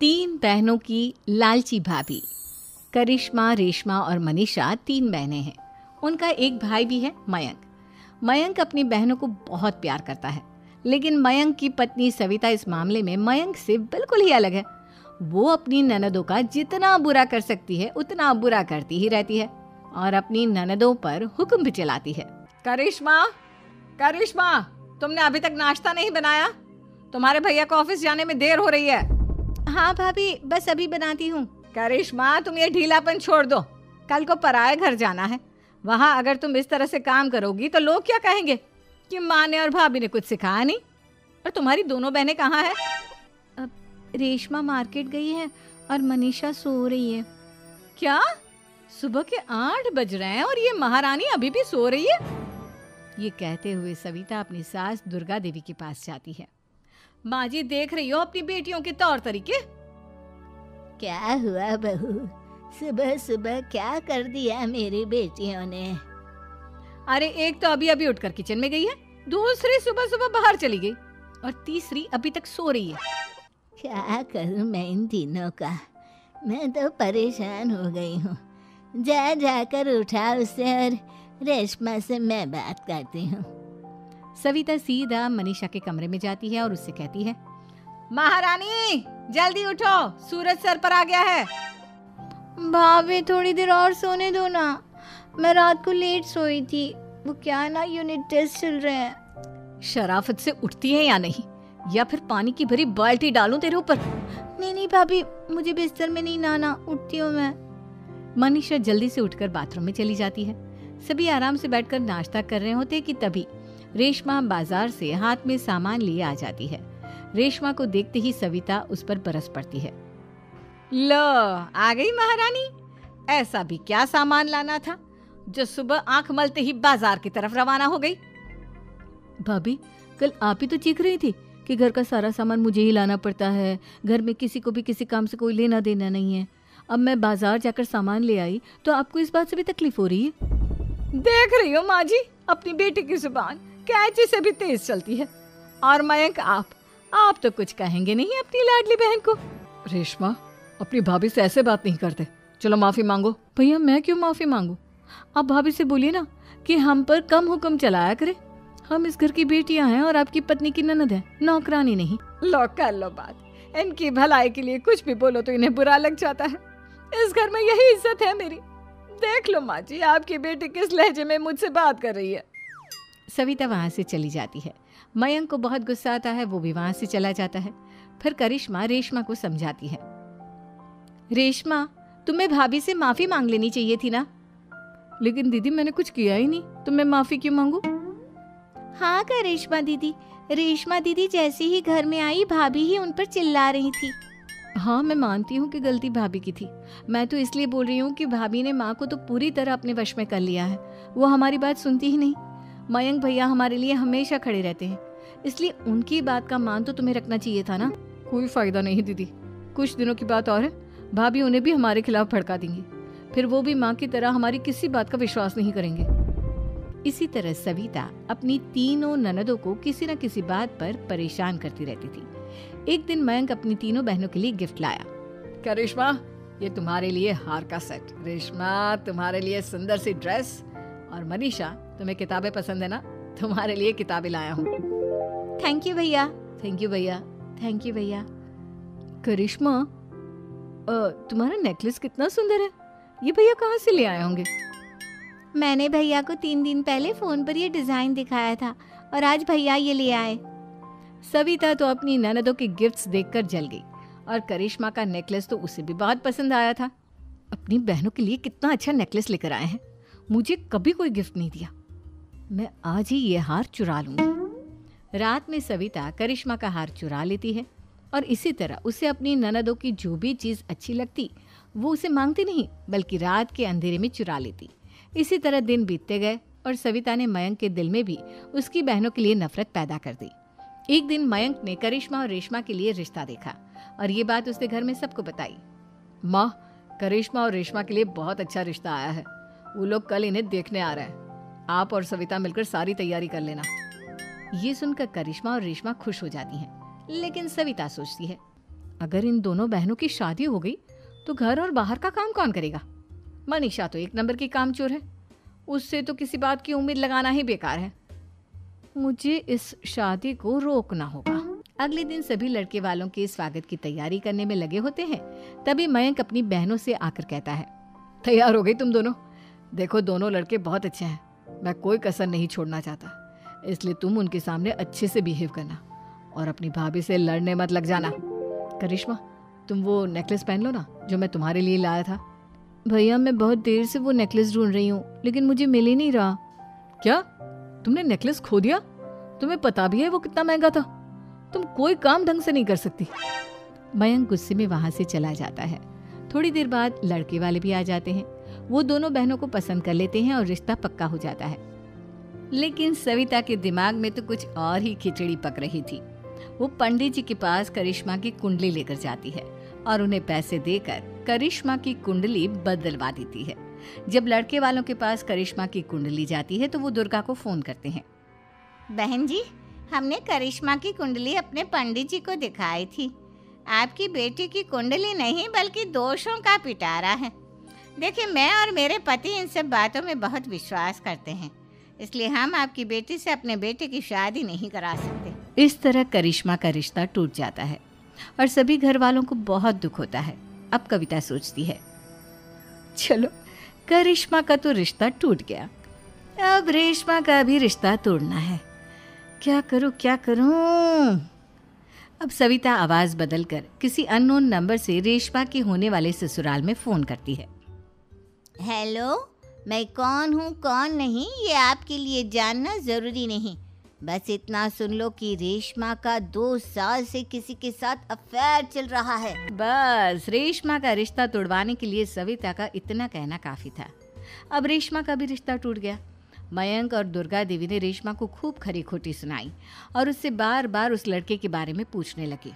तीन बहनों की लालची भाभी, करिश्मा, रेशमा और मनीषा तीन बहनें हैं। उनका एक भाई भी है, मयंक। मयंक अपनी बहनों को बहुत प्यार करता है, लेकिन मयंक की पत्नी सविता इस मामले में मयंक से बिल्कुल ही अलग है। वो अपनी ननदों का जितना बुरा कर सकती है, उतना बुरा करती ही रहती है और अपनी ननदों पर हुक्म भी चलाती है। करिश्मा करिश्मा, तुमने अभी तक नाश्ता नहीं बनाया? तुम्हारे भैया को ऑफ़िस जाने में देर हो रही है। हाँ भाभी बस अभी बनाती हूँ। करिश्मा तुम ये ढीलापन छोड़ दो। कल को पराए घर जाना है। वहाँ अगर तुम इस तरह से काम करोगी तो लोग क्या कहेंगे कि माँ ने और भाभी ने कुछ सिखाया नहीं? और तुम्हारी दोनों बहनें कहाँ हैं? अब रेशमा मार्केट गई है और मनीषा सो रही है। क्या? सुबह के आठ बज रहे हैं और ये महारानी अभी भी सो रही है? ये कहते हुए सविता अपनी सास दुर्गा देवी के पास जाती है। माँ जी देख रही हो अपनी बेटियों के तौर तरीके? क्या हुआ बहू? सुबह सुबह क्या कर दिया मेरी बेटियों ने? अरे एक तो अभी अभी उठकर किचन में गई है दूसरी सुबह सुबह बाहर चली गई और तीसरी अभी तक सो रही है। क्या करूँ मैं इन तीनों का? मैं तो परेशान हो गई हूँ। जा जाकर उठा उसे और रेशमा से मैं बात करती हूँ। सविता सीधा मनीषा के कमरे में जाती है और उससे कहती है महारानी जल्दी उठो सूरज सर पर आ गया है। भाभी थोड़ी देर और सोने दो ना। मैं रात को लेट सोई थी। वो क्या है ना यूनिट टेस्ट चल रहे हैं। शराफत से उठती है या नहीं? या फिर पानी की भरी बाल्टी डालूं तेरे ऊपर? नहीं नहीं भाभी मुझे बिस्तर में नहीं नाना उठती हूँ मैं। मनीषा जल्दी से उठकर बाथरूम में चली जाती है। सभी आराम से बैठकर नाश्ता कर रहे होते कि तभी रेशमा बाज़ार से हाथ में सामान लिए आ जाती है। रेशमा को देखते ही सविता उस पर बरस पड़ती है। लो, आ गई महारानी। ऐसा भी क्या सामान लाना था, जो सुबह आँख मलते ही बाज़ार की तरफ़ रवाना हो गई? भाभी, कल आप ही तो चीख रही थी कि घर का सारा सामान मुझे ही लाना पड़ता है। घर में किसी को भी किसी काम से कोई लेना देना नहीं है। अब मैं बाज़ार जाकर सामान ले आई तो आपको इस बात से भी तकलीफ़ हो रही है? देख रही हो माँ जी, अपनी बेटी की ज़ुबान। कैची से भी तेज चलती है? और मयंक आप आप तो कुछ कहेंगे नहीं अपनी लाडली बहन को। रेशमा अपनी भाभी से ऐसे बात नहीं करते। चलो माफ़ी मांगो। भैया मैं क्यों माफ़ी मांगू? आप भाभी से बोलिए ना कि हम पर कम हुक्म चलाया करे। हम इस घर की बेटियाँ हैं और आपकी पत्नी की ननद है नौकरानी नहीं। लो कर लो बात। इनकी भलाई के लिए कुछ भी बोलो तो इन्हें बुरा लग जाता है। इस घर में यही इज़्ज़त है मेरी। देख लो माँ जी आपकी बेटी किस लहजे में मुझसे बात कर रही है। सविता वहाँ से चली जाती है। मयंक को बहुत गुस्सा आता है वो भी वहाँ से चला जाता है। फिर करिश्मा रेशमा को समझाती है। रेशमा तुम्हें भाभी से माफ़ी मांग लेनी चाहिए थी ना? लेकिन दीदी मैंने कुछ किया ही नहीं। तो मैं माफ़ी क्यों मांगू? हाँ का रेशमा दीदी। रेशमा दीदी जैसे ही घर में आई भाभी ही उन पर चिल्ला रही थी। हाँ मैं मानती हूँ कि गलती भाभी की थी। मैं तो इसलिए बोल रही हूँ कि भाभी ने माँ को तो पूरी तरह अपने वश में कर लिया है। वो हमारी बात सुनती ही नहीं। मयंक भैया हमारे लिए हमेशा खड़े रहते हैं। इसलिए उनकी बात का मान तो तुम्हें रखना चाहिए था ना? कोई फ़ायदा नहीं दीदी। कुछ दिनों की बात और है। भाभी उन्हें भी हमारे खिलाफ भड़का देंगी। फिर वो भी माँ की तरह हमारी किसी बात का विश्वास नहीं करेंगे। इसी तरह सविता अपनी तीनों ननदों को किसी न किसी बात पर परेशान करती रहती थी। एक दिन मयंक अपनी तीनों बहनों के लिए गिफ्ट लाया। क्या रेशमा? ये तुम्हारे लिए हार का सेट। रेशमा तुम्हारे लिए सुंदर सी ड्रेस। और मनीषा तुम्हें किताबें पसंद है ना? तुम्हारे लिए किताबें लाया हूँ। थैंक यू भैया। थैंक यू भैया। थैंक यू भैया। करिश्मा तुम्हारा नेकलेस कितना सुंदर है। ये भैया कहाँ से ले आए होंगे? मैंने भैया को तीन दिन पहले फ़ोन पर ये डिज़ाइन दिखाया था और आज भैया ये ले आए। सविता तो अपनी ननदों के गिफ्ट्स देखकर जल गई और करिश्मा का नेकलेस तो उसे भी बहुत पसंद आया था। अपनी बहनों के लिए कितना अच्छा नेकलेस लेकर आए हैं। मुझे कभी कोई गिफ्ट नहीं दिया। मैं आज ही ये हार चुरा लूँगी रात में सविता करिश्मा का हार चुरा लेती है और इसी तरह उसे अपनी ननदों की जो भी चीज़ अच्छी लगती, वो उसे मांगती नहीं, बल्कि रात के अंधेरे में चुरा लेती। इसी तरह दिन बीतते गए और सविता ने मयंक के दिल में भी उसकी बहनों के लिए नफरत पैदा कर दी। एक दिन मयंक ने करिश्मा और रेशमा के लिए रिश्ता देखा और ये बात उसने घर में सबको बताई। माँ, करिश्मा और रेशमा के लिए बहुत अच्छा रिश्ता आया है। वो लोग कल इन्हें देखने आ रहे हैं। आप और सविता मिलकर सारी तैयारी कर लेना। ये सुनकर करिश्मा और रेशमा खुश हो जाती हैं, लेकिन सविता सोचती है, अगर इन दोनों बहनों की शादी हो गई तो घर और बाहर का काम कौन करेगा? मनीषा तो एक नंबर की कामचोर है। उससे तो किसी बात की उम्मीद लगाना ही बेकार है। मुझे इस शादी को रोकना होगा। अगले दिन सभी लड़के वालों के स्वागत की तैयारी करने में लगे होते हैं, तभी मयंक अपनी बहनों से आकर कहता है, तैयार हो गई तुम दोनों। देखो, दोनों लड़के बहुत अच्छे हैं। मैं कोई कसर नहीं छोड़ना चाहता। इसलिए तुम उनके सामने अच्छे से बिहेव करना और अपनी भाभी से लड़ने मत लग जाना। करिश्मा, तुम वो नेकलेस पहन लो ना, जो मैं तुम्हारे लिए लाया था। भैया, मैं बहुत देर से वो नेकलेस ढूंढ रही हूँ, लेकिन मुझे मिल ही नहीं रहा। क्या? तुमने नेकलेस खो दिया? तुम्हें पता भी है वो कितना महँगा था? तुम कोई काम ढंग से नहीं कर सकती। मयंक गुस्से में वहाँ से चला जाता है। थोड़ी देर बाद लड़के वाले भी आ जाते हैं। वो दोनों बहनों को पसंद कर लेते हैं और रिश्ता पक्का हो जाता है। लेकिन सविता के दिमाग में तो कुछ और ही खिचड़ी पक रही थी। वो पंडित जी के पास करिश्मा की कुंडली लेकर जाती है और उन्हें पैसे देकर करिश्मा की कुंडली बदलवा देती है। जब लड़के वालों के पास करिश्मा की कुंडली जाती है तो वो दुर्गा को फ़ोन करते हैं। बहन जी, हमने करिश्मा की कुंडली अपने पंडित जी को दिखाई थी। आपकी बेटी की कुंडली नहीं, बल्कि दोषों का पिटारा है। देखिए, मैं और मेरे पति इन सब बातों में बहुत विश्वास करते हैं, इसलिए हम आपकी बेटी से अपने बेटे की शादी नहीं करा सकते। इस तरह करिश्मा का रिश्ता टूट जाता है और सभी घर वालों को बहुत दुख होता है। अब कविता सोचती है। चलो, करिश्मा का तो रिश्ता टूट गया। अब रेशमा का भी रिश्ता तोड़ना है। क्या करूँ क्या करूँ? अब सविता आवाज़ बदलकर किसी अननोन नंबर से रेशमा के होने वाले ससुराल में फ़ोन करती है। हेलो? मैं कौन हूँ, कौन नहीं, ये आपके लिए जानना ज़रूरी नहीं। बस इतना सुन लो कि रेशमा का दो साल से किसी के साथ अफेयर चल रहा है। बस, रेशमा का रिश्ता तोड़वाने के लिए सविता का इतना कहना काफ़ी था। अब रेशमा का भी रिश्ता टूट गया। मयंक और दुर्गा देवी ने रेशमा को खूब खरी खोटी सुनाई और उससे बार बार उस लड़के के बारे में पूछने लगी।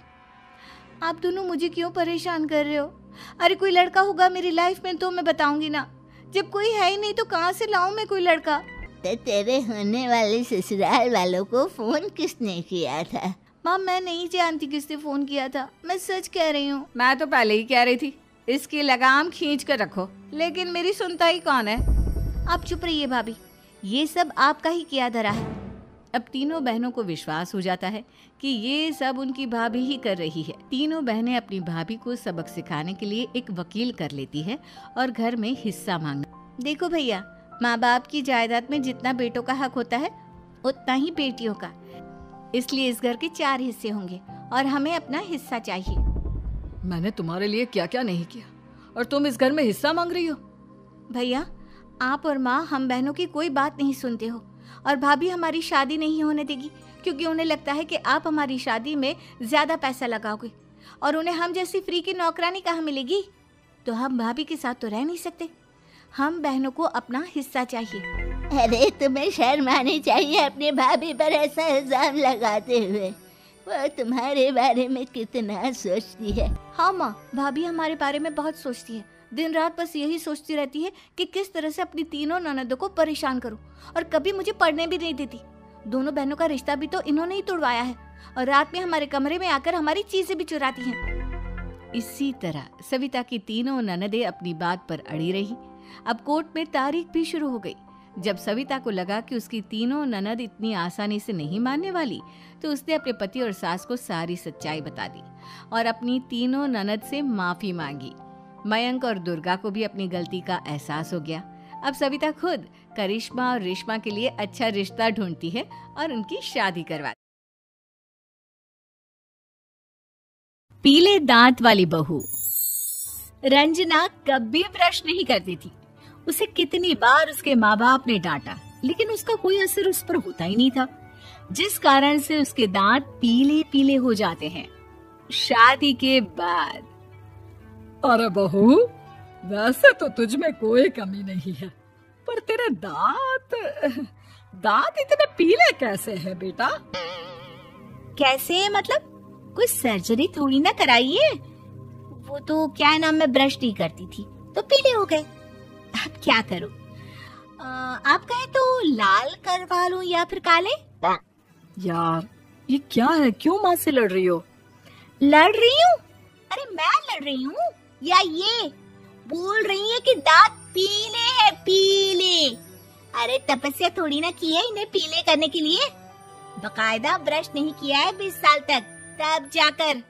आप दोनों मुझे क्यों परेशान कर रहे हो? अरे कोई लड़का होगा मेरी लाइफ में तो मैं बताऊँगी ना। जब कोई है ही नहीं तो कहाँ से लाऊं मैं कोई लड़का? तो तेरे होने वाले ससुराल वालों को फ़ोन किसने किया था? माँ मैं नहीं जानती किसने फ़ोन किया था। मैं सच कह रही हूँ। मैं तो पहले ही कह रही थी इसकी लगाम खींच कर रखो। लेकिन मेरी सुनता ही कौन है? आप चुप रहिए भाभी। ये सब आपका ही किया धरा है। अब तीनों बहनों को विश्वास हो जाता है कि ये सब उनकी भाभी ही कर रही है। तीनों बहनें अपनी भाभी को सबक सिखाने के लिए एक वकील कर लेती है और घर में हिस्सा मांगना। देखो भैया माँ बाप की जायदाद में जितना बेटों का हक होता है उतना ही बेटियों का। इसलिए इस घर के चार हिस्से होंगे और हमें अपना हिस्सा चाहिए। मैंने तुम्हारे लिए क्या क्या नहीं किया और तुम इस घर में हिस्सा मांग रही हो? भैया आप और माँ हम बहनों की कोई बात नहीं सुनते हो। और भाभी हमारी शादी नहीं होने देगी क्योंकि उन्हें लगता है कि आप हमारी शादी में ज़्यादा पैसा लगाओगे और उन्हें हम जैसी फ्री की नौकरानी कहाँ मिलेगी? तो हम भाभी के साथ तो रह नहीं सकते। हम बहनों को अपना हिस्सा चाहिए। अरे तुम्हें शर्म आनी चाहिए अपनी भाभी पर ऐसा इल्ज़ाम लगाते हुए। वो तुम्हारे बारे में कितना सोचती है। हाँ माँ भाभी हमारे बारे में बहुत सोचती है। दिन रात बस यही सोचती रहती है कि किस तरह से अपनी तीनों ननदों को परेशान करूँ और कभी मुझे पढ़ने भी नहीं देती। दोनों बहनों का रिश्ता भी तो इन्होंने ही तोड़वाया है और रात में हमारे कमरे में आकर हमारी चीज़ें भी चुराती हैं। इसी तरह सविता की तीनों ननदे अपनी बात पर अड़ी रही। अब कोर्ट में तारीख भी शुरू हो गई। जब सविता को लगा कि उसकी तीनों ननद इतनी आसानी से नहीं मानने वाली तो उसने अपने पति और सास को सारी सच्चाई बता दी और अपनी तीनों ननद से माफ़ी मांगी। मयंक और दुर्गा को भी अपनी गलती का एहसास हो गया। अब सविता खुद करिश्मा और रेशमा के लिए अच्छा रिश्ता ढूंढती है और उनकी शादी करवा पीले दांत वाली बहू। रंजना कभी ब्रश नहीं करती थी। उसे कितनी बार उसके माँ बाप ने डांटा, लेकिन उसका कोई असर उस पर होता ही नहीं था। जिस कारण से उसके दांत पीले पीले हो जाते हैं। शादी के बाद अरे बहू वैसे तो तुझ में कोई कमी नहीं है पर तेरे दांत दांत इतने पीले कैसे हैं बेटा? कैसे मतलब? कोई सर्जरी थोड़ी ना कराइए। वो तो क्या नाम मैं ब्रश नहीं करती थी तो पीले हो गए। अब क्या करूँ? आप कहे तो लाल करवा लूँ या फिर काले? यार ये क्या है? क्यों माँ से लड़ रही हो? लड़ रही हूँ? अरे मैं लड़ रही हूँ। या ये बोल रही है कि दांत पीले हैं पीले। अरे तपस्या थोड़ी ना की है इन्हें पीले करने के लिए। बकायदा ब्रश नहीं किया है बीस साल तक तब जाकर।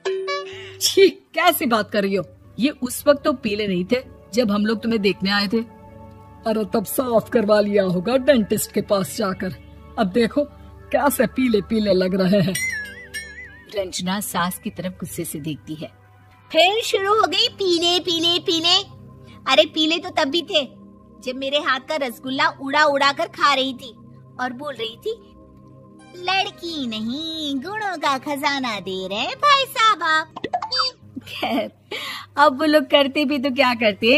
छी कैसी बात कर रही हो? ये उस वक्त तो पीले नहीं थे जब हम लोग तुम्हें देखने आए थे। अरे तब साफ़ करवा लिया होगा डेंटिस्ट के पास जाकर। अब देखो कैसे पीले पीले लग रहे हैं। रंजना सास की तरफ़ गुस्से से देखती है। फिर शुरू हो गई पीले पीले पीले। अरे पीले तो तब भी थे जब मेरे हाथ का रसगुल्ला उड़ा उड़ा कर खा रही थी और बोल रही थी लड़की नहीं गुणों का खजाना दे रहे भाई साहब आप। अब वो लोग करते भी तो क्या करते?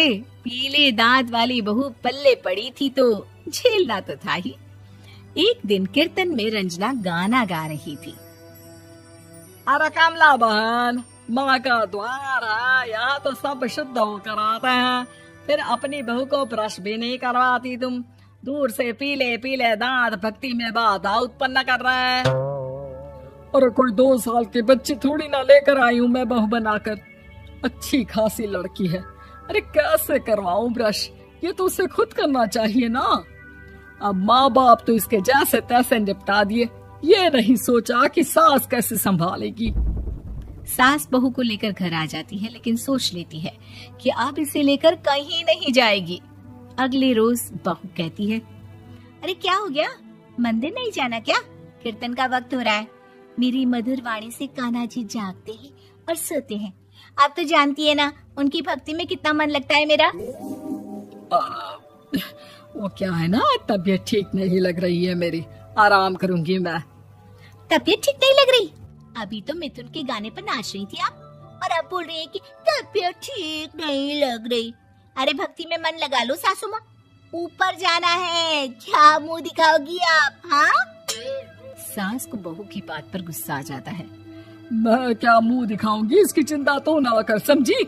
पीले दांत वाली बहू पल्ले पड़ी थी तो झेलना तो था ही। एक दिन कीर्तन में रंजना गाना गा रही थी। अरे कमला बहन माँ का द्वार है। यहाँ तो सब शुद्ध होकर आते हैं। फिर अपनी बहू को ब्रश भी नहीं करवाती तुम। दूर से पीले पीले दांत भक्ति में बाधा उत्पन्न कर रहे हैं। अरे कोई दो साल के बच्चे थोड़ी ना लेकर आई हूँ मैं बहू बनाकर। अच्छी खासी लड़की है। अरे कैसे करवाऊ ब्रश? ये तो उसे खुद करना चाहिए ना। अब माँ बाप तो इसके जैसे तैसे निपटा दिए। ये नहीं सोचा कि सास कैसे संभालेगी। सास बहू को लेकर घर आ जाती है लेकिन सोच लेती है कि अब इसे लेकर कहीं नहीं जाएगी। अगले रोज बहू कहती है अरे क्या हो गया? मंदिर नहीं जाना क्या? कीर्तन का वक्त हो रहा है। मेरी मधुर वाणी से कान्हा जी जागते हैं और सोते हैं। आप तो जानती है ना उनकी भक्ति में कितना मन लगता है मेरा? आ, वो क्या है ना तबीयत ठीक नहीं लग रही है मेरी। आराम करूँगी मैं। तबीयत ठीक नहीं लग रही? अभी तो मिथुन के गाने पर नाच रही थी आप, और अब बोल रही है कि तबीयत ठीक नहीं लग रही। अरे भक्ति में मन लगा लो सासू माँ। ऊपर जाना है, क्या मुँह दिखाओगी आप हाँ? सास को बहू की बात पर गुस्सा आ जाता है। मैं क्या मुँह दिखाऊँगी इसकी चिंता तो ना कर, समझी?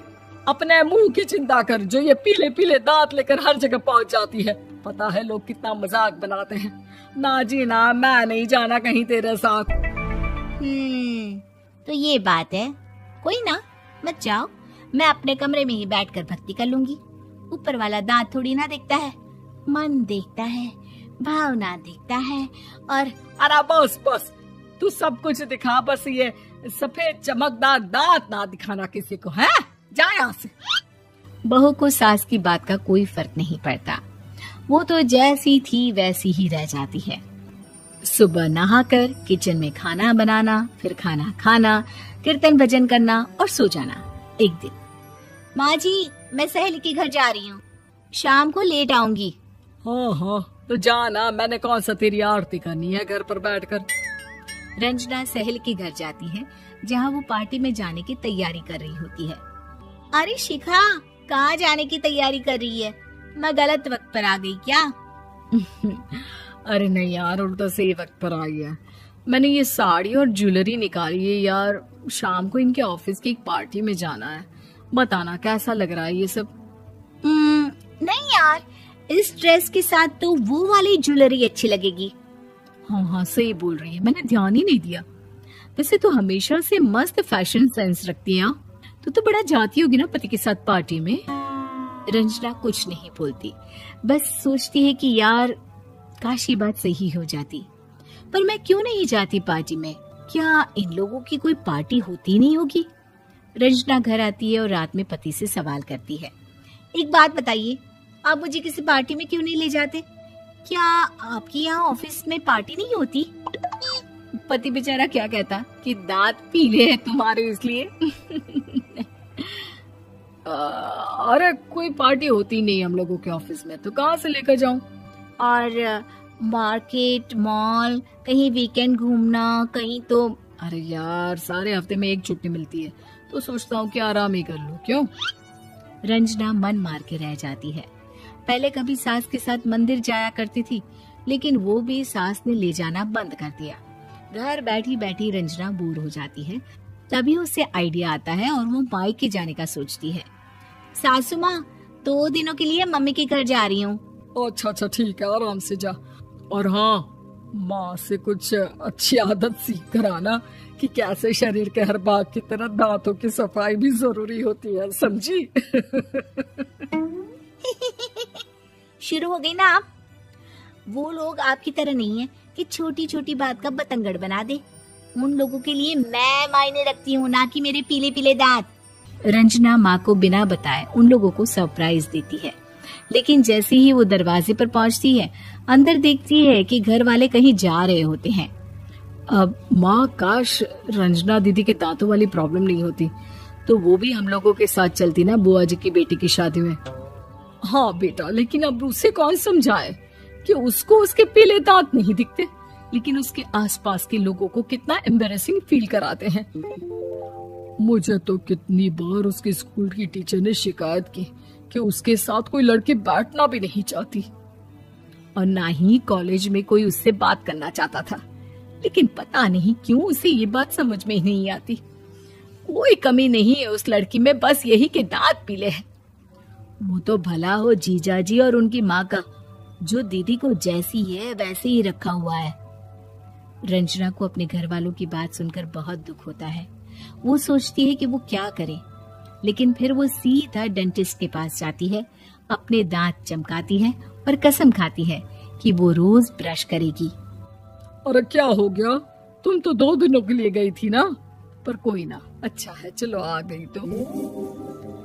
अपने मुँह की चिंता कर, जो ये पीले पीले दांत लेकर हर जगह पहुँच जाती है। पता है लोग कितना मज़ाक बनाते हैं। ना जी ना मैं नहीं जाना कहीं तेरे साथ। तो ये बात है। कोई ना मत जाओ। मैं अपने कमरे में ही बैठकर भक्ति कर लूँगी। ऊपर वाला दांत थोड़ी ना देखता है। मन देखता है भावना देखता है और अरे बस बस। तू सब कुछ दिखा बस ये सफ़ेद चमकदार दांत ना दिखाना किसी को है? जा यहाँ से। बहू को सास की बात का कोई फ़र्क नहीं पड़ता। वो तो जैसी थी वैसी ही रह जाती है। सुबह नहाकर किचन में खाना बनाना फिर खाना खाना कीर्तन भजन करना और सो जाना एक दिन। माँ जी मैं सहेली के घर जा रही हूँ। शाम को लेट आऊँगी। हाँ हाँ तो जाना मैंने कौन सा तेरी आरती करनी है घर पर बैठकर? रंजना सहल के घर जाती है जहाँ वो पार्टी में जाने की तैयारी कर रही होती है। अरे शिखा कहाँ जाने की तैयारी कर रही है? मैं गलत वक्त पर आ गई क्या? अरे नहीं यार उल्टा सही वक्त पर आई है मैंने ये साड़ी और ज्वेलरी निकाली है यार। शाम को इनके ऑफ़िस की एक पार्टी में जाना है। बताना कैसा लग रहा है ये सब? हम्म, नहीं यार इस ड्रेस के साथ तो वो वाली ज्वेलरी अच्छी लगेगी। हाँ हाँ सही बोल रही है। मैंने ध्यान ही नहीं दिया। वैसे तो हमेशा से मस्त फ़ैशन सेंस रखती हाँ। तो तो बड़ा जाती होगी ना पति के साथ पार्टी में। रंजना कुछ नहीं बोलती। बस सोचती है कि यार काश बात सही हो जाती। पर मैं क्यों नहीं जाती पार्टी में? क्या इन लोगों की कोई पार्टी होती नहीं होगी? रंजना घर आती है और रात में पति से सवाल करती है। एक बात बताइए, आप मुझे किसी पार्टी में क्यों नहीं ले जाते? क्या आपके यहाँ ऑफ़िस में पार्टी नहीं होती? पति बेचारा क्या कहता कि दांत पीले हैं तुम्हारे इसलिए? अरे कोई पार्टी होती नहीं हम लोगों के ऑफ़िस में तो कहाँ से लेकर जाऊँ? और मार्केट मॉल कहीं वीकेंड घूमना कहीं तो अरे यार सारे हफ़्ते में एक छुट्टी मिलती है। तो सोचता हूँ कि आराम ही कर लूँ क्यों? रंजना मन मार के रह जाती है। पहले कभी सास के साथ मंदिर जाया करती थी लेकिन वो भी सास ने ले जाना बंद कर दिया। घर बैठी बैठी रंजना बोर हो जाती है। तभी उसे आइडिया आता है और वो मायके जाने का सोचती है। सासू माँ दो दिनों के लिए मम्मी के घर जा रही हूँ। अच्छा अच्छा ठीक है, आराम से जा। और हाँ माँ से कुछ अच्छी आदत सीख कर आना कि कैसे शरीर के हर भाग की तरह दांतों की सफ़ाई भी ज़रूरी होती है, समझी? शुरू हो गई ना आप? वो लोग आपकी तरह नहीं है कि छोटी छोटी बात का बतंगड़ बना दे। उन लोगों के लिए मैं मायने रखती हूँ, ना कि मेरे पीले पीले दांत। रंजना माँ को बिना बताए उन लोगों को सरप्राइज़ देती है। लेकिन जैसे ही वो दरवाजे पर पहुँचती है, अंदर देखती है कि घर वाले कहीं जा रहे होते हैं। अब माँ, काश रंजना दीदी के दांतों वाली प्रॉब्लम नहीं होती तो वो भी हम लोगों के साथ चलती ना बुआ जी की बेटी की शादी में। हाँ बेटा, लेकिन अब उसे कौन समझाए कि उसको उसके पीले दांत नहीं दिखते, लेकिन उसके आसपास के लोगों को कितना एम्बेरसिंग फील कराते हैं। मुझे तो कितनी बार उसके स्कूल की टीचर ने शिकायत की कि उसके साथ कोई लड़की बैठना भी नहीं चाहती। और ना ही कॉलेज में कोई उससे बात करना चाहता था। लेकिन पता नहीं क्यों उसे ये बात समझ में ही नहीं आती। कोई कमी नहीं है उस लड़की में, बस यही के दांत पीले हैं। वो तो भला हो जीजा जी और उनकी माँ का। जो दीदी को जैसी है, वैसे ही रखा हुआ है। रंजना को अपने घर वालों की बात सुनकर बहुत दुख होता है। वो सोचती है कि वो क्या करे। लेकिन फिर वो सीधा डेंटिस्ट के पास जाती है अपने दांत चमकाती है और कसम खाती है कि वो रोज ब्रश करेगी। अरे क्या हो गया? तुम तो दो दिनों के लिए गई थी ना? पर कोई ना। अच्छा है चलो आ गई तो।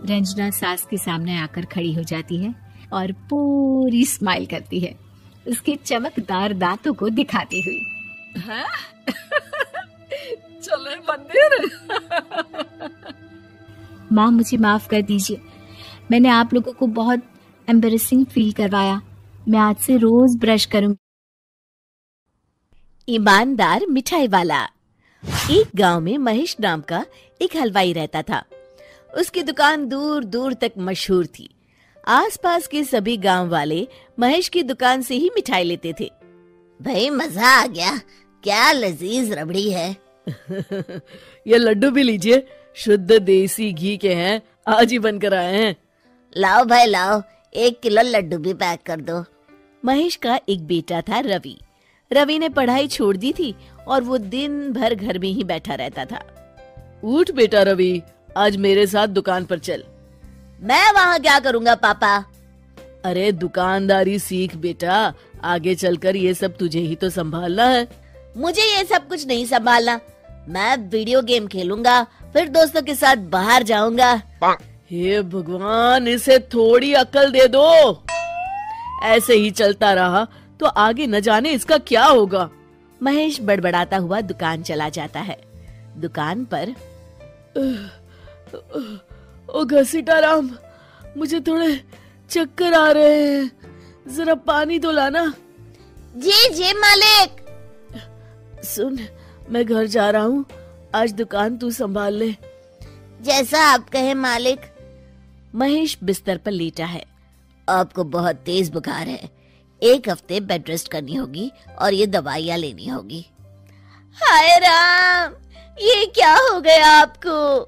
रंजना सास के सामने आकर खड़ी हो जाती है और पूरी स्माइल करती है। उसके चमकदार दांतों को दिखाती हुई। चले मंदिर। माँ मुझे माफ़ कर दीजिए। मैंने आप लोगों को बहुत एम्बेरसिंग फील करवाया। मैं आज से रोज ब्रश करूँगी। ईमानदार मिठाई वाला। एक गाँव में महेश नाम का एक हलवाई रहता था। उसकी दुकान दूर दूर तक मशहूर थी। आसपास के सभी गाँव वाले महेश की दुकान से ही मिठाई लेते थे। भाई मज़ा आ गया। क्या लजीज रबड़ी है। ये लड्डू भी लीजिए। शुद्ध देसी घी के हैं आज ही बनकर आए हैं। लाओ भाई लाओ एक किलो लड्डू भी पैक कर दो। महेश का एक बेटा था रवि। रवि ने पढ़ाई छोड़ दी थी और वो दिन भर घर में ही बैठा रहता था। उठ बेटा रवि आज मेरे साथ दुकान पर चल। मैं वहाँ क्या करूँगा पापा? अरे दुकानदारी सीख बेटा आगे चलकर ये सब तुझे ही तो संभालना है। मुझे ये सब कुछ नहीं संभालना। मैं वीडियो गेम खेलूँगा फिर दोस्तों के साथ बाहर जाऊँगा। हे भगवान इसे थोड़ी अकल दे दो। ऐसे ही चलता रहा तो आगे न जाने इसका क्या होगा। महेश बड़बड़ाता हुआ दुकान चला जाता है। दुकान पर ओ घसीटाराम मुझे थोड़े चक्कर आ रहे हैं। जरा पानी तो लाना। जी जी मालिक। सुन मैं घर जा रहा हूँ। आज दुकान तू संभाल ले। जैसा आप कहे मालिक। महेश बिस्तर पर लेटा है। आपको बहुत तेज बुखार है। एक हफ़्ते बेड रेस्ट करनी होगी और ये दवाइयाँ लेनी होगी। हाय राम! ये क्या हो गया आपको?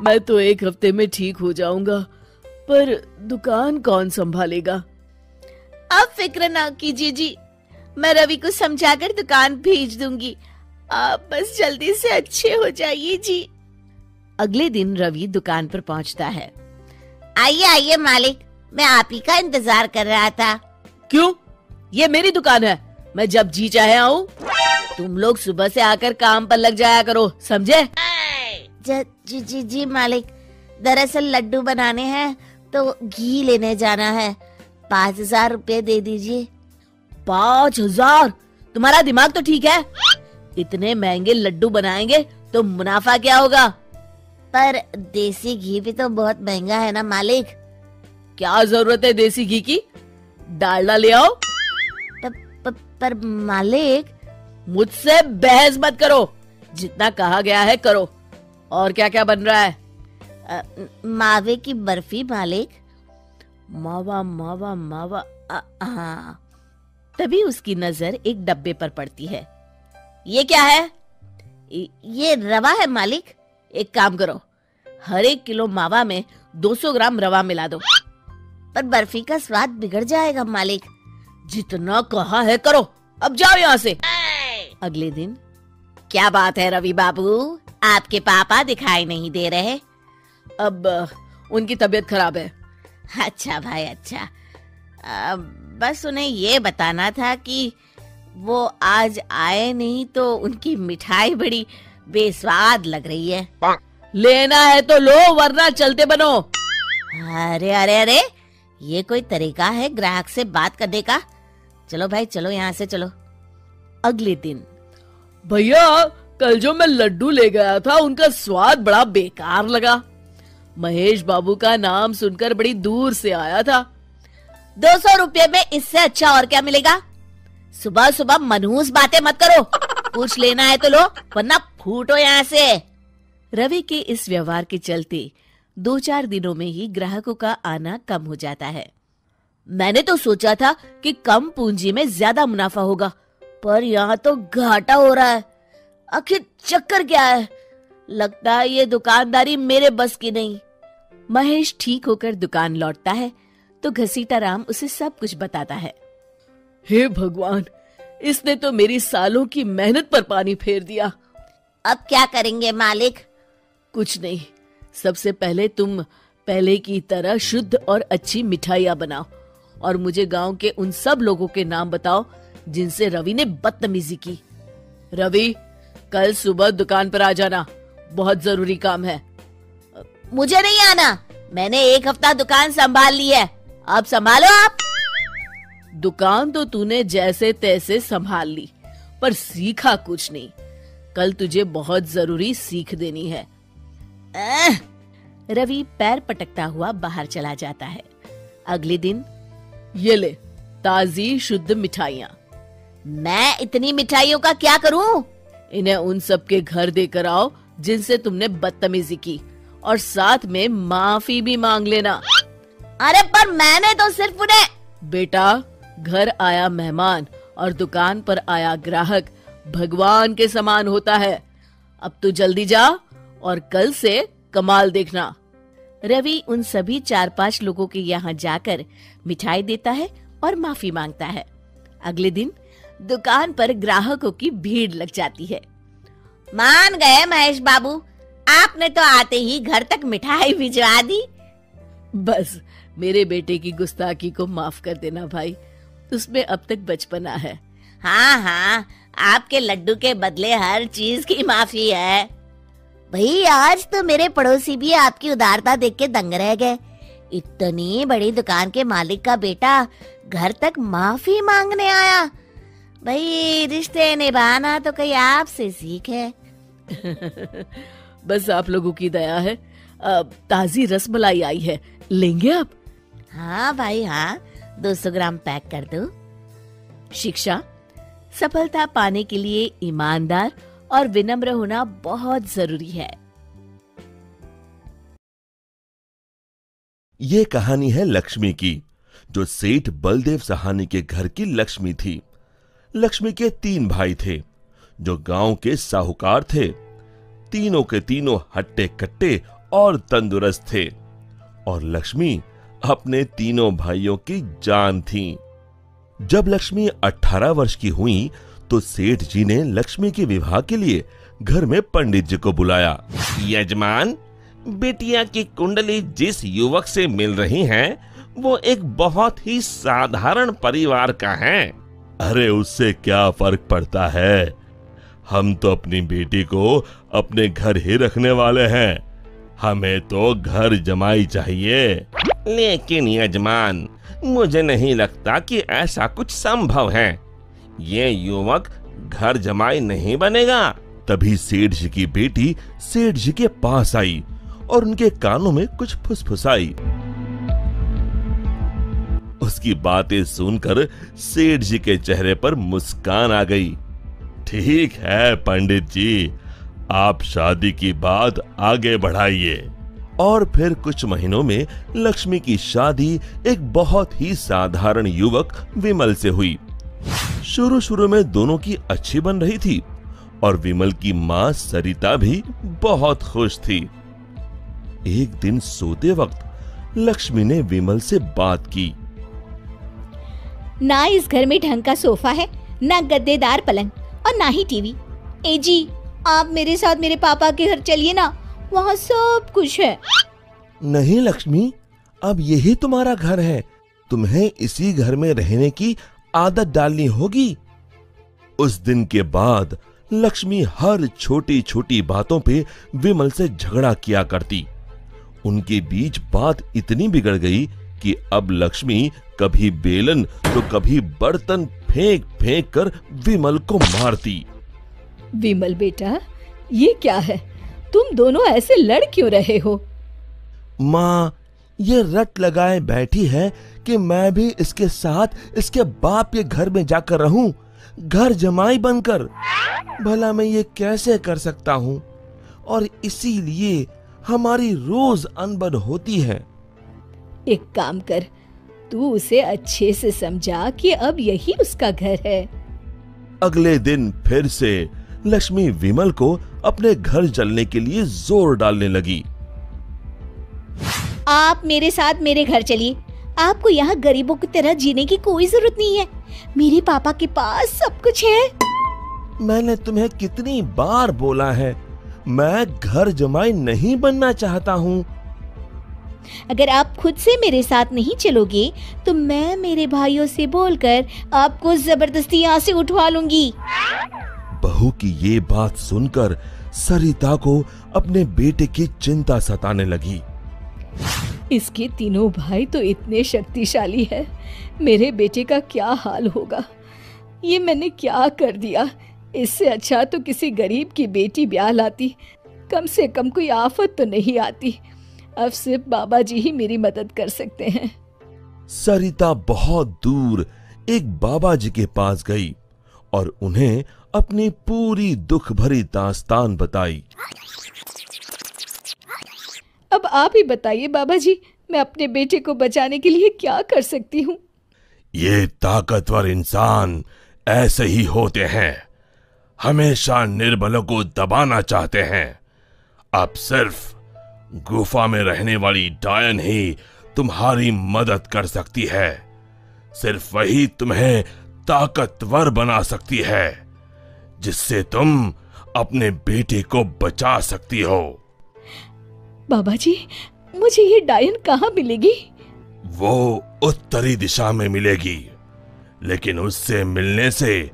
मैं तो एक हफ़्ते में ठीक हो जाऊँगा पर दुकान कौन संभालेगा? आप फ़िक्र ना कीजिए जी। मैं रवि को समझाकर दुकान भेज दूँगी। आप बस जल्दी से अच्छे हो जाइए जी। अगले दिन रवि दुकान पर पहुँचता है। आइए आइए मालिक मैं आप ही का इंतज़ार कर रहा था। क्यों? ये मेरी दुकान है। मैं जब जी चाहे आऊँ तुम लोग सुबह से आकर काम पर लग जाया करो समझे? जी जी जी मालिक दरअसल लड्डू बनाने हैं तो घी लेने जाना है। पाँच हज़ार रूपए दे दीजिए। पाँच हज़ार। तुम्हारा दिमाग तो ठीक है? इतने महँगे लड्डू बनाएँगे तो मुनाफा क्या होगा? पर देसी घी भी तो बहुत महँगा है ना मालिक। क्या ज़रूरत है देसी घी की? डालडा ले आओ। प, प, पर मालिक। मुझसे बहस मत करो। जितना कहा गया है करो। और क्या क्या बन रहा है? आ, मावे की बर्फ़ी मालिक। मावा मावा मावा। हाँ। तभी उसकी नज़र एक डब्बे पर पड़ती है। ये क्या है? ये रवा है मालिक। एक काम करो हर एक किलो मावा में 200 ग्राम रवा मिला दो। पर बर्फ़ी का स्वाद बिगड़ जाएगा मालिक। जितना कहा है करो अब जाओ यहाँ से। अगले दिन क्या बात है रवि बाबू? आपके पापा दिखाई नहीं दे रहे। अब उनकी तबीयत खराब है। अच्छा भाई अच्छा। आ, बस उन्हें ये बताना था कि वो आज आए नहीं तो उनकी मिठाई बड़ी बेस्वाद लग रही है। लेना है तो लो वरना चलते बनो। अरे अरे अरे ये कोई तरीका है ग्राहक से बात करने का? चलो भाई चलो यहाँ से चलो। अगले दिन। भैया कल जो मैं लड्डू ले गया था उनका स्वाद बड़ा बेकार लगा। महेश बाबू का नाम सुनकर बड़ी दूर से आया था। दो सौ रुपये में इससे अच्छा और क्या मिलेगा? सुबह सुबह मनहूस बातें मत करो। कुछ लेना है तो लो, वरना फूटो यहाँ से। रवि के इस व्यवहार के चलते दो चार दिनों में ही ग्राहकों का आना कम हो जाता है। मैंने तो सोचा था कि कम पूंजी में ज़्यादा मुनाफा होगा, पर यहाँ तो घाटा हो रहा है। आखिर चक्कर क्या है? लगता है ये दुकानदारी मेरे बस की नहीं। महेश ठीक होकर दुकान लौटता है तो घसीटा राम उसे सब कुछ बताता है। हे भगवान इसने तो मेरी सालों की मेहनत पर पानी फेर दिया। अब क्या करेंगे मालिक? कुछ नहीं सबसे पहले तुम पहले की तरह शुद्ध और अच्छी मिठाइयाँ बनाओ और मुझे गाँव के उन सब लोगों के नाम बताओ जिनसे रवि ने बदतमीजी की। रवि कल सुबह दुकान पर आ जाना बहुत ज़रूरी काम है। मुझे नहीं आना। मैंने एक हफ़्ता दुकान संभाल ली है। अब संभालो आप। दुकान तो तूने जैसे तैसे संभाल ली, पर सीखा कुछ नहीं। कल तुझे बहुत ज़रूरी सीख देनी है। रवि पैर पटकता हुआ बाहर चला जाता है। अगले दिन, ये ले, ताजी, शुद्ध मिठाइयाँ। मैं इतनी मिठाइयों का क्या करूँ? इन्हें उन सब के घर देकर आओ जिनसे तुमने बदतमीजी की, और साथ में माफ़ी भी मांग लेना। अरे पर मैंने तो सिर्फ़ उन्हें बेटा घर आया मेहमान और दुकान पर आया ग्राहक। भगवान के समान होता है। अब तू जल्दी जा और कल से कमाल देखना। रवि उन सभी चार पाँच लोगों के यहाँ जाकर मिठाई देता है और माफ़ी माँगता है। अगले दिन दुकान पर ग्राहकों की भीड़ लग जाती है। मान गए महेश बाबू आपने तो आते ही घर तक मिठाई भिजवा दी। बस मेरे बेटे की गुस्ताखी को माफ़ कर देना भाई। उसमें अब तक बचपना है। हाँ हाँ आपके लड्डू के बदले हर चीज़ की माफ़ी है। भाई आज तो मेरे पड़ोसी भी आपकी उदारता देख के दंग रह गए। इतनी बड़ी दुकान के मालिक का बेटा घर तक माफ़ी मांगने आया। भाई रिश्ते निभाना तो कहीं आपसे सीख है। बस आप लोगों की दया है। अब ताजी रसमलाई आई है। लेंगे आप? हाँ भाई हाँ। दो सौ ग्राम पैक कर दो। शिक्षा, सफलता पाने के लिए ईमानदार और विनम्र होना बहुत ज़रूरी है। ये कहानी है लक्ष्मी की, जो सेठ बलदेव सहानी के घर की लक्ष्मी थी। लक्ष्मी के तीन भाई थे, जो गाँव के साहूकार थे। तीनों के तीनों हट्टे कट्टे और तंदुरुस्त थे। और लक्ष्मी अपने तीनों भाइयों की जान थी। जब लक्ष्मी 18 वर्ष की हुई तो सेठ जी ने लक्ष्मी के विवाह के लिए घर में पंडित जी को बुलाया। यजमान, बेटिया की कुंडली जिस युवक से मिल रही है, वो एक बहुत ही साधारण परिवार का है। अरे, उससे क्या फ़र्क पड़ता है? हम तो अपनी बेटी को अपने घर ही रखने वाले हैं। हमें तो घर जमाई चाहिए। लेकिन यजमान, मुझे नहीं लगता कि ऐसा कुछ संभव है। ये युवक घर जमाई नहीं बनेगा। तभी सेठ जी की बेटी सेठ जी के पास आई और उनके कानों में कुछ फुसफुसाई उसकी बातें सुनकर सेठ जी के चेहरे पर मुस्कान आ गई। ठीक है, पंडित जी, आप शादी की बात आगे बढ़ाइए। और फिर कुछ महीनों में लक्ष्मी की शादी एक बहुत ही साधारण युवक विमल से हुई। शुरू शुरू में दोनों की अच्छी बन रही थी और विमल की माँ सरिता भी बहुत खुश थी। एक दिन सोते वक्त लक्ष्मी ने विमल से बात की। ना इस घर में ढंग का सोफा है, ना गद्देदार पलंग और ना ही टीवी। ए जी, आप मेरे साथ मेरे पापा के घर चलिए ना। वहाँ सब कुछ है। नहीं लक्ष्मी अब यही तुम्हारा घर है। तुम्हें इसी घर में रहने की आदत डालनी होगी। उस दिन के बाद लक्ष्मी हर छोटी छोटी बातों पे विमल से झगड़ा किया करती। उनके बीच बात इतनी बिगड़ गई कि अब लक्ष्मी कभी बेलन तो कभी बर्तन फेंक फेंक कर विमल को मारती। विमल बेटा ये क्या है? तुम दोनों ऐसे लड़ क्यों रहे हो? माँ ये रट लगाए बैठी है कि मैं भी इसके साथ इसके बाप के घर में जाकर रहूँ घर जमाई बनकर। भला मैं ये कैसे कर सकता हूँ? और इसीलिए हमारी रोज अनबन होती है। एक काम कर तू उसे अच्छे से समझा कि अब यही उसका घर है। अगले दिन फिर से लक्ष्मी विमल को अपने घर चलने के लिए ज़ोर डालने लगी। आप मेरे साथ मेरे घर चलिए। आपको यहाँ गरीबों की तरह जीने की कोई ज़रूरत नहीं है। मेरे पापा के पास सब कुछ है। मैंने तुम्हें कितनी बार बोला है मैं घर जमाई नहीं बनना चाहता हूँ। अगर आप खुद से मेरे साथ नहीं चलोगे तो मैं मेरे भाइयों से बोलकर आपको ज़बरदस्ती यहाँ से उठवा लूँगी। बहू की ये बात सुनकर सरिता को अपने बेटे की चिंता सताने लगी। इसके तीनों भाई तो इतने शक्तिशाली है। मेरे बेटे का क्या हाल होगा? ये मैंने क्या कर दिया? इससे अच्छा तो किसी गरीब की बेटी ब्याह लाती। कम से कम कोई आफत तो नहीं आती। अब सिर्फ़ बाबा जी ही मेरी मदद कर सकते हैं। सरिता बहुत दूर एक बाबा जी के पास गई और उन्हें अपनी पूरी दुख भरी दास्तान बताई। अब आप ही बताइए बाबा जी मैं अपने बेटे को बचाने के लिए क्या कर सकती हूँ? ये ताकतवर इंसान ऐसे ही होते हैं। हमेशा निर्बलों को दबाना चाहते हैं। अब सिर्फ़ गुफा में रहने वाली डायन ही तुम्हारी मदद कर सकती है। सिर्फ़ वही तुम्हें ताकतवर बना सकती है। जिससे तुम अपने बेटे को बचा सकती हो। बाबा जी मुझे ये डायन कहाँ मिलेगी? वो उत्तरी दिशा में मिलेगी लेकिन उससे मिलने से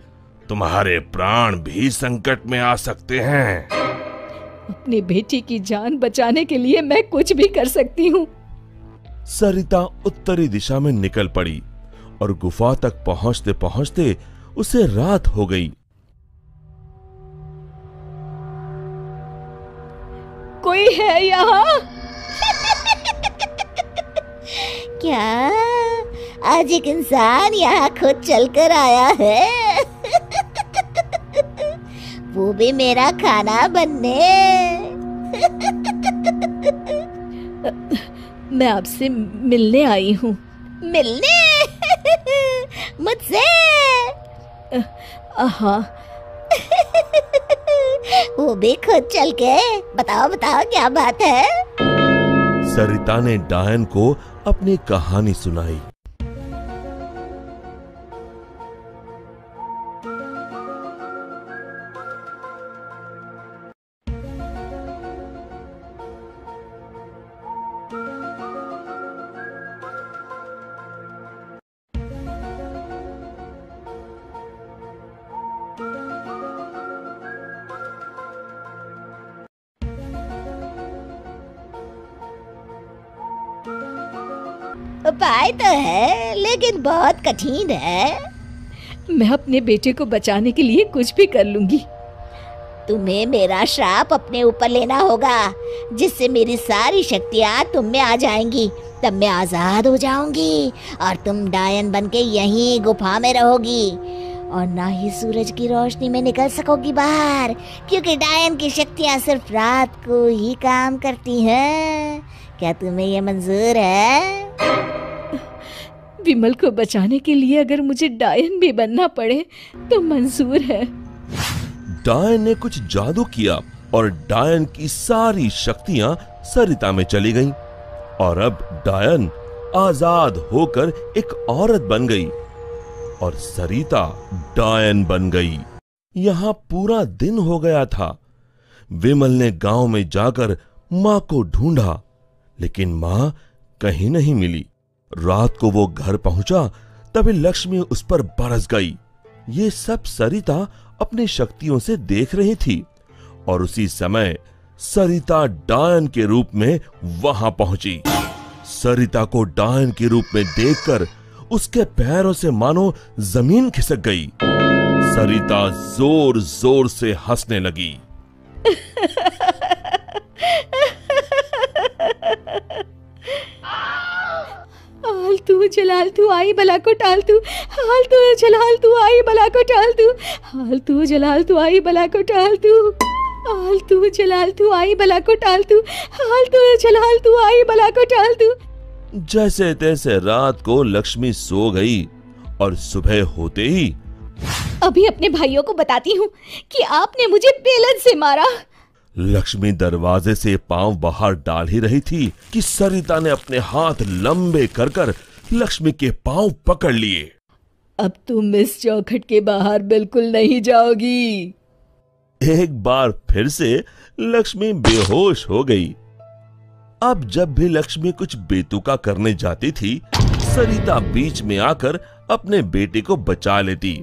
तुम्हारे प्राण भी संकट में आ सकते हैं। अपनी बेटी की जान बचाने के लिए मैं कुछ भी कर सकती हूँ। सरिता उत्तरी दिशा में निकल पड़ी और गुफा तक पहुँचते पहुँचते उसे रात हो गई। कोई है यहाँ? क्या? आज एक इंसान यहाँ खुद चलकर आया है। वो भी मेरा खाना बनने। मैं आपसे मिलने आई हूँ। मिलने? मुझसे? हाँ वो भी खुद चल के। बताओ बताओ, क्या बात है? सरिता ने डायन को अपनी कहानी सुनाई। बहुत कठिन है। मैं अपने बेटे को बचाने के लिए कुछ भी कर लूँगी। तुम्हें मेरा श्राप अपने ऊपर लेना होगा जिससे मेरी सारी शक्तियाँ तुम में आ जाएँगी। तब मैं आज़ाद हो जाऊँगी और तुम डायन बन के यहीं गुफा में रहोगी। और ना ही सूरज की रोशनी में निकल सकोगी बाहर क्योंकि डायन की शक्तियाँ सिर्फ़ रात को ही काम करती हैं। क्या तुम्हें ये मंजूर है? विमल को बचाने के लिए अगर मुझे डायन भी बनना पड़े तो मंजूर है। डायन ने कुछ जादू किया और डायन की सारी शक्तियाँ सरिता में चली गईं। और अब डायन आज़ाद होकर एक औरत बन गई और सरिता डायन बन गई। यहाँ पूरा दिन हो गया था। विमल ने गाँव में जाकर माँ को ढूंढा, लेकिन माँ कहीं नहीं मिली। रात को वो घर पहुँचा, तभी लक्ष्मी उस पर बरस गई। ये सब सरिता अपनी शक्तियों से देख रही थी और उसी समय सरिता डायन के रूप में वहाँ पहुँची। सरिता को डायन के रूप में देखकर उसके पैरों से मानो ज़मीन खिसक गई। सरिता ज़ोर ज़ोर से हंसने लगी। आलतू जलाल तू आई बला को टाल तू। आलतू जलाल तू आई बला को टाल तू। आलतू जलाल तू आई बला को टाल तू। आलतू जलाल तू आई बला को टाल तू। आलतू जलाल तू आई बला को टाल तू। जैसे तैसे रात को लक्ष्मी सो गई और सुबह होते ही अभी अपने भाइयों को बताती हूँ कि आपने मुझे बेलन से मारा। लक्ष्मी दरवाजे से पाँव बाहर डाल ही रही थी कि सरिता ने अपने हाथ लंबे कर कर लक्ष्मी के पाँव पकड़ लिए। अब तुम इस चौखट के बाहर बिल्कुल नहीं जाओगी। एक बार फिर से लक्ष्मी बेहोश हो गई। अब जब भी लक्ष्मी कुछ बेतुका करने जाती थी सरिता बीच में आकर अपने बेटे को बचा लेती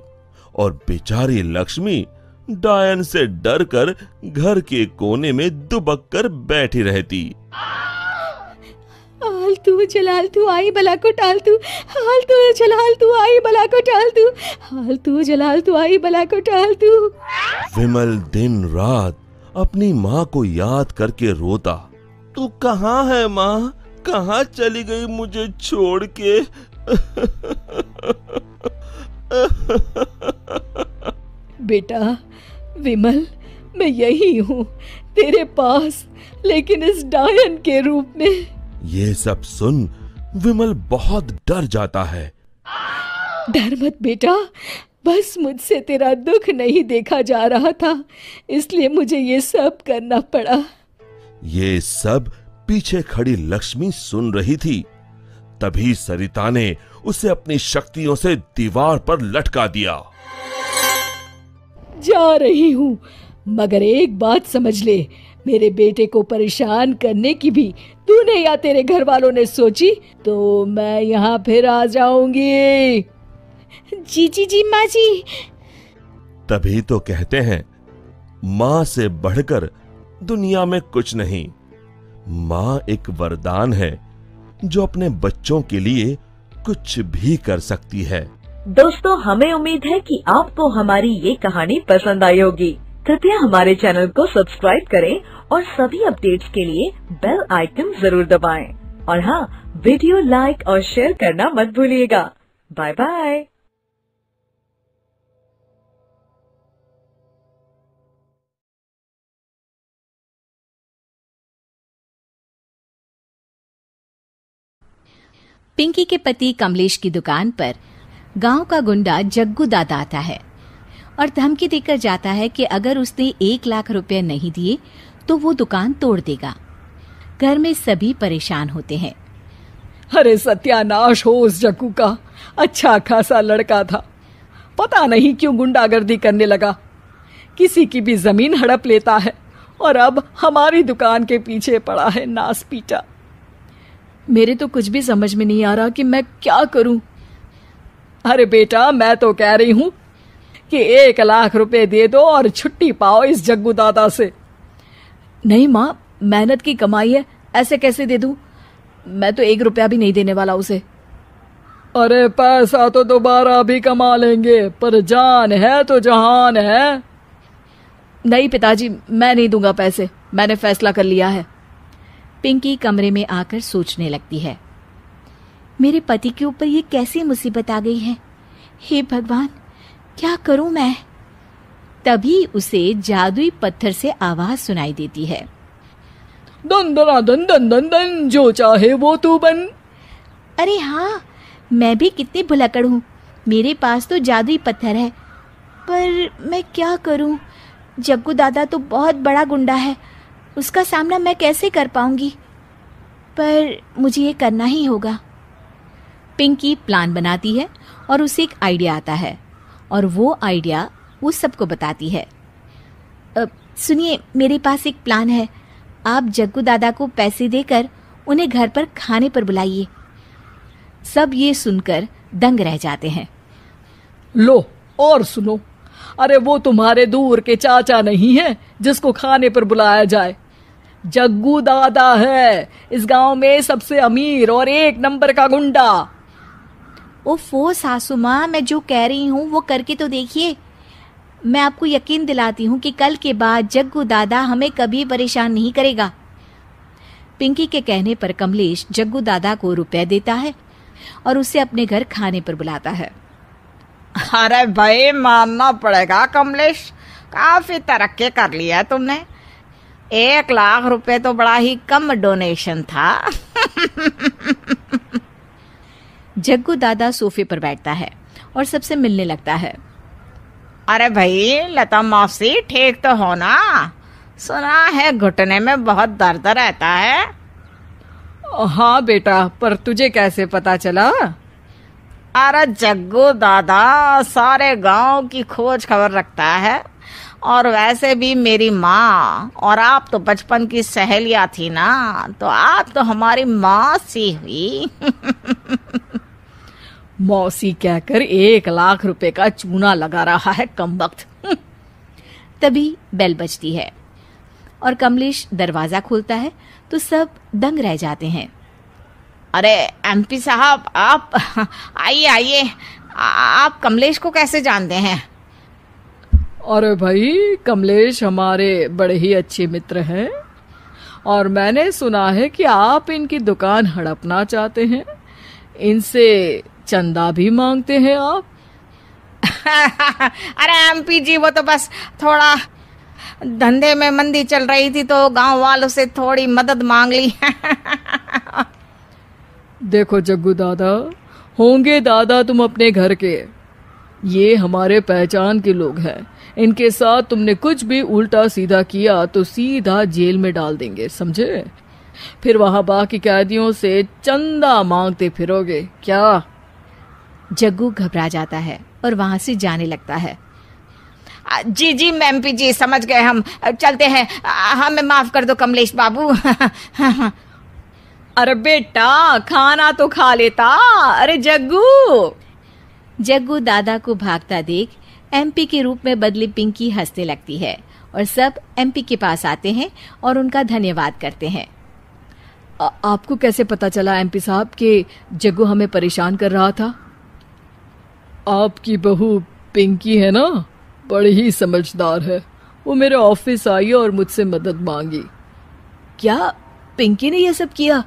और बेचारी लक्ष्मी डायन से डरकर घर के कोने में दुबक कर बैठी रहती। जलाल तू आई बला को टाल तू। जलाल तू आई बला को टाल तू जलाल तू आई बला को टाल तू। विमल दिन रात अपनी माँ को याद करके रोता। तू कहाँ है माँ? कहाँ चली गई मुझे छोड़ के? बेटा विमल मैं यही हूँ तेरे पास लेकिन इस डायन के रूप में। ये सब सुन विमल बहुत डर जाता है। डर मत बेटा बस मुझसे तेरा दुख नहीं देखा जा रहा था इसलिए मुझे ये सब करना पड़ा। ये सब पीछे खड़ी लक्ष्मी सुन रही थी। तभी सरिता ने उसे अपनी शक्तियों से दीवार पर लटका दिया। जा रही हूँ। मगर एक बात समझ ले, मेरे बेटे को परेशान करने की भी तूने या तेरे घर वालों ने सोची? तो मैं यहाँ फिर आ जाऊँगी। जी जी जी, माँ जी। तभी तो कहते हैं, माँ से बढ़कर दुनिया में कुछ नहीं। माँ एक वरदान है, जो अपने बच्चों के लिए कुछ भी कर सकती है। दोस्तों, हमें उम्मीद है कि आपको हमारी ये कहानी पसंद आई होगी। कृपया हमारे चैनल को सब्सक्राइब करें और सभी अपडेट्स के लिए बेल आइकन ज़रूर दबाएँ। और हाँ वीडियो लाइक और शेयर करना मत भूलिएगा। Bye bye. पिंकी के पति कमलेश की दुकान पर गाँव का गुंडा जग्गू दादा आता है। और धमकी देकर जाता है कि अगर उसने एक लाख रुपए नहीं दिए तो वो दुकान तोड़ देगा। घर में सभी परेशान होते हैं। अरे सत्यानाश हो उस जग्गू का। अच्छा खासा लड़का था। पता नहीं क्यों गुंडागर्दी करने लगा। किसी की भी ज़मीन हड़प लेता है और अब हमारी दुकान के पीछे पड़ा है नास पीटा मेरे तो कुछ भी समझ में नहीं आ रहा कि मैं क्या करूँ। अरे बेटा मैं तो कह रही हूँ कि एक लाख रुपए दे दो और छुट्टी पाओ इस जग्गू दादा से। नहीं माँ मेहनत की कमाई है ऐसे कैसे दे दूँ? मैं तो एक रुपया भी नहीं देने वाला उसे। अरे पैसा तो दोबारा भी कमा लेंगे पर जान है तो जहान है। नहीं पिताजी मैं नहीं दूँगा पैसे मैंने फैसला कर लिया है। पिंकी कमरे में आकर सोचने लगती है। मेरे पति के ऊपर ये कैसी मुसीबत आ गई है? हे भगवान क्या करूँ मैं? तभी उसे जादुई पत्थर से आवाज़ सुनाई देती है। दन दना दन दन दन दन जो चाहे वो तू बन। अरे हाँ मैं भी कितनी भुलक्कड़ हूँ। मेरे पास तो जादुई पत्थर है पर मैं क्या करूँ? जग्गू दादा तो बहुत बड़ा गुंडा है उसका सामना मैं कैसे कर पाऊँगी? पर मुझे ये करना ही होगा। पिंकी प्लान बनाती है और उसे एक आइडिया आता है। और वो आइडिया वो सबको बताती है। सुनिए, मेरे पास एक प्लान है। आप जग्गू दादा को पैसे देकर उन्हें घर पर खाने पर बुलाइए। सब ये सुनकर दंग रह जाते हैं। लो, और सुनो। अरे, वो तुम्हारे दूर के चाचा नहीं है जिसको खाने पर बुलाया जाए। जग्गू दादा है। इस गाँव में सबसे अमीर और एक नंबर का गुंडा। ओफो सासू माँ, मैं जो कह रही हूँ, वो करके तो देखिए। मैं आपको यकीन दिलाती हूँ कि कल के बाद जग्गू दादा हमें कभी परेशान नहीं करेगा। पिंकी के कहने पर कमलेश जग्गू दादा को रुपए देता है और उसे अपने घर खाने पर बुलाता है। अरे भाई, मानना पड़ेगा कमलेश। काफ़ी तरक्की कर लिया है तुमने। एक लाख रुपए तो बड़ा ही कम डोनेशन था। जग्गू दादा सोफे पर बैठता है और सबसे मिलने लगता है। अरे भाई लता मौसी ठीक तो हो ना? सुना है घुटने में बहुत दर्द रहता है। हाँ बेटा पर तुझे कैसे पता चला? अरे जग्गू दादा सारे गाँव की खोज खबर रखता है। और वैसे भी मेरी माँ और आप तो बचपन की सहेलियाँ थी ना तो आप तो हमारी माँ सी हुई। मौसी कहकर एक लाख रुपए का चूना लगा रहा है, कम वक्त। तभी बेल बजती है और कमलेश दरवाज़ा खोलता है तो सब दंग रह जाते हैं। अरे एमपी साहब, आप आइए आइए। आप कमलेश को कैसे जानते हैं? अरे भाई, कमलेश हमारे बड़े ही अच्छे मित्र हैं। और मैंने सुना है कि आप इनकी दुकान हड़पना चाहते हैं। इनसे चंदा भी मांगते हैं आप? अरे एमपी जी वो तो बस थोड़ा धंधे में मंदी चल रही थी तो गाँव वालों से थोड़ी मदद मांग ली। देखो जग्गू दादा होंगे दादा तुम अपने घर के। ये हमारे पहचान के लोग हैं। इनके साथ तुमने कुछ भी उल्टा सीधा किया तो सीधा जेल में डाल देंगे समझे? फिर वहाँ बाकी कैदियों से चंदा मांगते फिरोगे क्या? जग्गू घबरा जाता है और वहाँ से जाने लगता है। जी जी जी एमपी जी समझ गए हम। चलते हैं। हमें माफ़ कर दो कमलेश बाबू। अरे बेटा खाना तो खा लेता। अरे जग्गू। जग्गू दादा को भागता देख एमपी के रूप में बदली पिंकी हंसने लगती है और सब एमपी के पास आते हैं और उनका धन्यवाद करते हैं। आ, आपको कैसे पता चला एमपी साहब कि जग्गू हमें परेशान कर रहा था? आपकी बहू पिंकी है ना? बड़ी ही समझदार है। वो मेरे ऑफ़िस आई और मुझसे मदद मांगी। क्या पिंकी ने यह सब किया?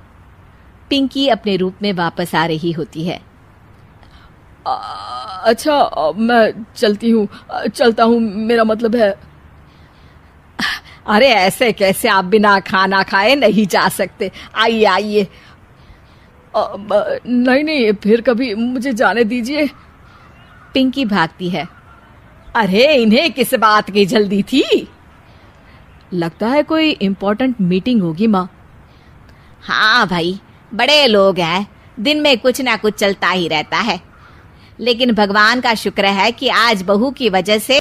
पिंकी अपने रूप में वापस आ रही होती है। आ, अच्छा आ, मैं चलती हूँ। चलता हूँ मेरा मतलब है। अरे ऐसे कैसे आप बिना खाना खाए नहीं जा सकते? आइए आइए। नहीं नहीं फिर कभी मुझे जाने दीजिए। पिंकी भागती है। अरे इन्हें किस बात की जल्दी थी? लगता है कोई इम्पोर्टेंट मीटिंग होगी माँ। हाँ भाई बड़े लोग हैं। दिन में कुछ ना कुछ चलता ही रहता है। लेकिन भगवान का शुक्र है कि आज बहू की वजह से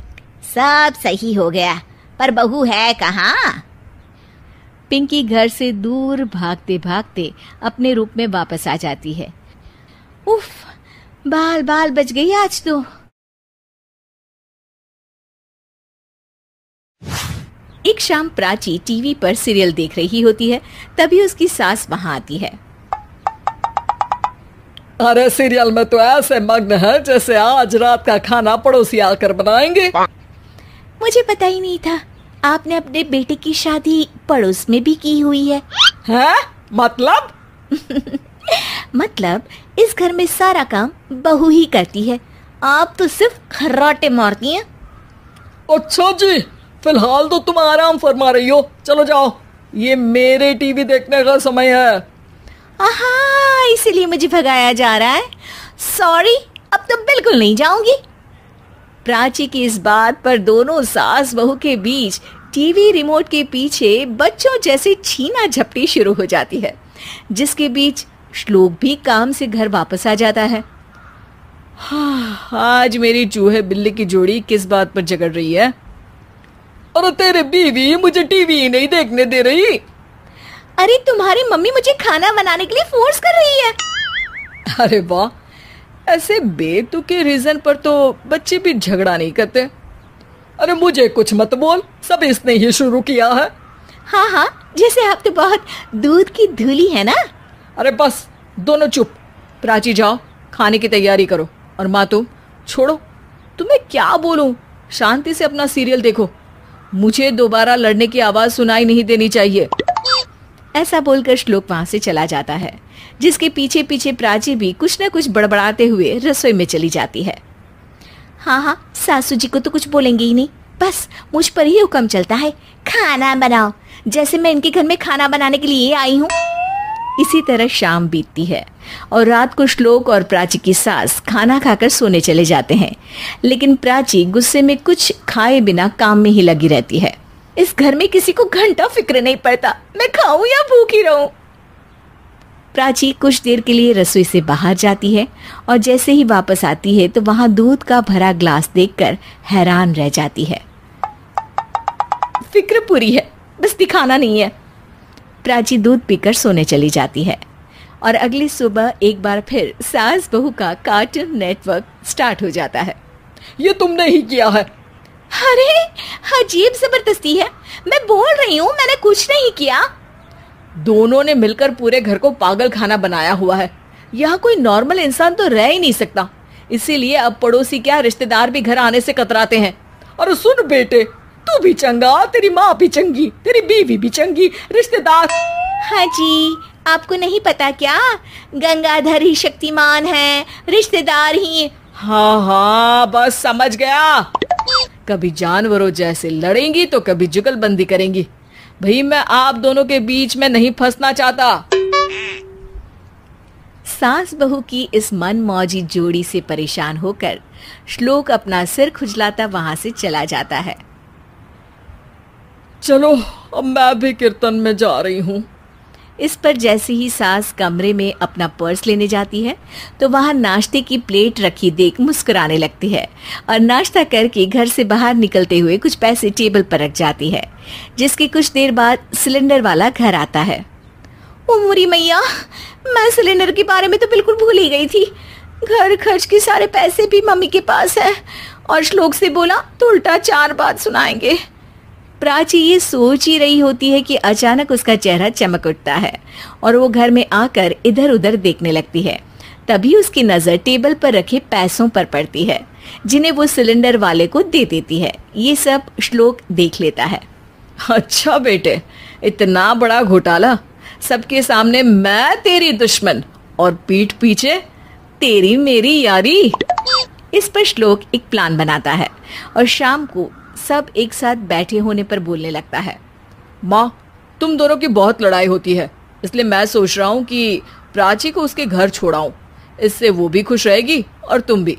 सब सही हो गया। पर बहू है कहाँ? पिंकी घर से दूर भागते भागते अपने रूप में वापस आ जाती है। उफ बाल बाल बच गई आज तो। एक शाम प्राची टीवी पर सीरियल देख रही होती है तभी उसकी सास वहाँ आती है। अरे सीरियल में तो ऐसे मग्न है जैसे आज रात का खाना पड़ोसी आकर बनाएँगे। मुझे पता ही नहीं था आपने अपने बेटे की शादी पड़ोस में भी की हुई है। हैं? मतलब? मतलब इस घर में सारा काम बहू ही करती है। आप तो सिर्फ़ खर्राटे मारती हैं। अच्छा जी फ़िलहाल तो तुम आराम फरमा रही हो। चलो जाओ। ये मेरे टीवी देखने का समय है। इसीलिए मुझे भगाया जा रहा है। सॉरी अब तो बिल्कुल नहीं जाऊँगी। प्राची की इस बात पर दोनों सास बहू के बीच टीवी रिमोट के पीछे बच्चों जैसे छीना झपटी शुरू हो जाती है जिसके बीच श्लोक भी काम से घर वापस आ जाता है। हाँ, आज मेरी चूहे बिल्ली की जोड़ी किस बात पर झगड़ रही है? अरे तेरे बीवी मुझे टीवी नहीं देखने दे रही। अरे तुम्हारी मम्मी मुझे खाना बनाने के लिए फोर्स कर रही है। अरे वाह ऐसे बेतुके रीजन पर तो बच्चे भी झगड़ा नहीं करते। अरे मुझे कुछ मत बोल सब इसने ही शुरू किया है। हाँ हाँ जैसे आप तो बहुत दूध की धूली है ना? अरे बस, दोनों चुप। प्राची, जाओ, खाने की तैयारी करो। और माँ, तुम छोड़ो। तुम्हें क्या बोलूँ? शांति से अपना सीरियल देखो। मुझे दोबारा लड़ने की आवाज़ सुनाई नहीं देनी चाहिए। ऐसा बोलकर श्लोक वहाँ से चला जाता है, जिसके पीछे पीछे प्राची भी कुछ न कुछ बड़बड़ाते हुए रसोई में चली जाती है। हाँ हाँ सासू जी को तो कुछ बोलेंगे ही नहीं। बस, मुझ पर ही हुक्म चलता है, खाना बनाओ। जैसे मैं इनके घर में खाना बनाने के लिए आई हूँ। इसी तरह शाम बीतती है और रात को श्लोक और प्राची की सास खाना खाकर सोने चले जाते हैं। लेकिन प्राची गुस्से में कुछ खाए बिना काम में ही लगी रहती है। इस घर में किसी को घंटा फ़िक्र नहीं पड़ता, मैं खाऊं या भूखी रहूँ? प्राची कुछ देर के लिए रसोई से बाहर जाती है और जैसे ही वापस आती है तो वहाँ दूध का भरा ग्लास देखकर हैरान रह जाती है। फ़िक्र पूरी है, बस दिखाना नहीं है। प्राची दूध पीकर सोने चली जाती है। और अगली सुबह एक बार फिर सास बहू का कार्टून नेटवर्क स्टार्ट हो जाता है। ये तुमने ही किया है। अरे अजीब ज़बरदस्ती है। मैं बोल रही हूँ मैंने कुछ नहीं किया। दोनों ने मिलकर पूरे घर को पागल खाना बनाया हुआ है। यहाँ कोई नॉर्मल इंसान तो रह ही नहीं सकता। इसीलिए अब पड़ोसी क्या रिश्तेदार भी घर आने से कतराते हैं। और सुन बेटे तू भी चंगा तेरी माँ भी चंगी तेरी बीवी भी चंगी रिश्तेदार। हाँ जी आपको नहीं पता क्या? गंगाधर ही शक्तिमान है रिश्तेदार ही। हाँ हाँ बस समझ गया। कभी जानवरों जैसे लड़ेंगी तो कभी जुगलबंदी करेंगी। भाई मैं आप दोनों के बीच में नहीं फंसना चाहता। सास बहू की इस मन मौजी जोड़ी से परेशान होकर श्लोक अपना सिर खुजलाता वहाँ से चला जाता है। चलो, अब मैं भी कीर्तन में जा रही हूँ। इस पर जैसे ही सास कमरे में अपना पर्स लेने जाती है तो वहाँ नाश्ते की प्लेट रखी देख मुस्कुराने लगती है और नाश्ता करके घर से बाहर निकलते हुए कुछ पैसे टेबल पर रख जाती है, जिसके कुछ देर बाद सिलेंडर वाला घर आता है। ओ मैया, मैं सिलेंडर के बारे में तो बिल्कुल भूल ही गई थी। घर खर्च के सारे पैसे भी मम्मी के पास है और श्लोक से बोला तो उल्टा चार बात सुनाएँगे। प्राची ये सोच ही रही होती है कि अचानक उसका चेहरा चमक उठता है और वो घर में आकर इधर उधर देखने लगती है। तभी उसकी नज़र टेबल पर रखे पैसों पर पड़ती है, जिन्हें वो सिलेंडर वाले को दे देती है। ये सब श्लोक देख लेता है। अच्छा बेटे, इतना बड़ा घोटाला। सबके सामने मैं तेरी दुश्मन और पीठ पीछे तेरी मेरी यारी। इस पर श्लोक एक प्लान बनाता है और शाम को सब एक साथ बैठे होने पर बोलने लगता है माँ तुम दोनों की बहुत लड़ाई होती है इसलिए मैं सोच रहा हूँ कि प्राची को उसके घर छोड़ाऊं। इससे वो भी खुश रहेगी और तुम भी।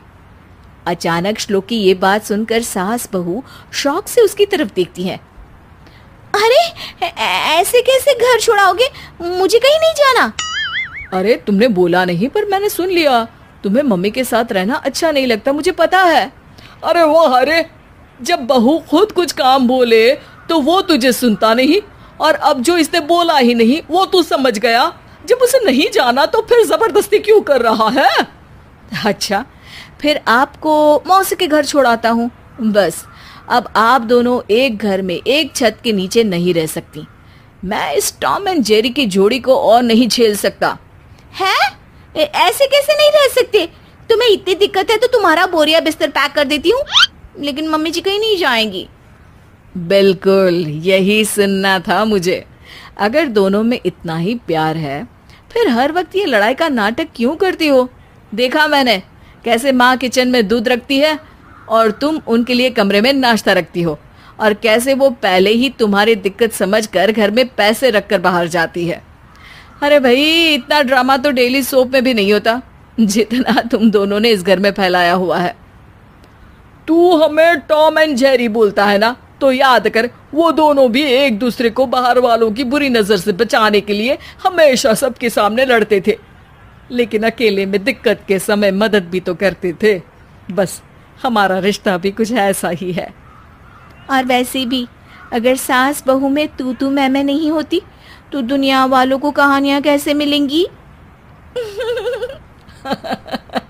अचानक श्लोक की ये बात सुनकर सास बहू शौक से उसकी तरफ़ देखती है। अरे ऐसे कैसे घर छोड़ाओगे? मुझे कहीं नहीं जाना। अरे तुमने बोला नहीं पर मैंने सुन लिया। तुम्हें मम्मी के साथ रहना अच्छा नहीं लगता मुझे पता है। अरे वो अरे जब बहू खुद कुछ काम बोले तो वो तुझे सुनता नहीं, और अब जो इसने बोला ही नहीं, वो तू समझ गया। जब उसे नहीं जाना तो फिर ज़बरदस्ती क्यों कर रहा है? अच्छा फिर आपको मौसी के घर छोड़ाता हूँ। बस, अब आप दोनों एक घर में एक छत के नीचे नहीं रह सकती। मैं इस टॉम एंड जेरी की जोड़ी को और नहीं झेल सकता। है? ऐसे कैसे नहीं रह सकते? तुम्हें इतनी दिक्कत है तो तुम्हारा बोरिया बिस्तर पैक कर देती हूँ। लेकिन मम्मी जी कहीं नहीं जाएँगी। बिल्कुल, यही सुनना था मुझे। अगर दोनों में इतना ही प्यार है, फिर हर वक्त ये लड़ाई का नाटक क्यों करती हो? देखा मैंने, कैसे माँ किचन में दूध रखती है और तुम उनके लिए कमरे में नाश्ता रखती हो, और कैसे वो पहले ही तुम्हारी दिक्कत समझ कर घर में पैसे रखकर बाहर जाती है। अरे भाई, इतना ड्रामा तो डेली सोप में भी नहीं होता, जितना तुम दोनों ने इस घर में फैलाया हुआ है। तू हमें टॉम एंड जेरी बोलता है ना? तो याद कर वो दोनों भी एक दूसरे को बाहर वालों की बुरी नज़र से बचाने के लिए हमेशा सबके सामने लड़ते थे। लेकिन अकेले में दिक्कत के समय मदद भी तो करते थे। बस हमारा रिश्ता भी कुछ ऐसा ही है। और वैसे भी अगर सास बहू में तू तू मैं मैं नहीं होती तो दुनिया वालों को कहानियाँ कैसे मिलेंगी?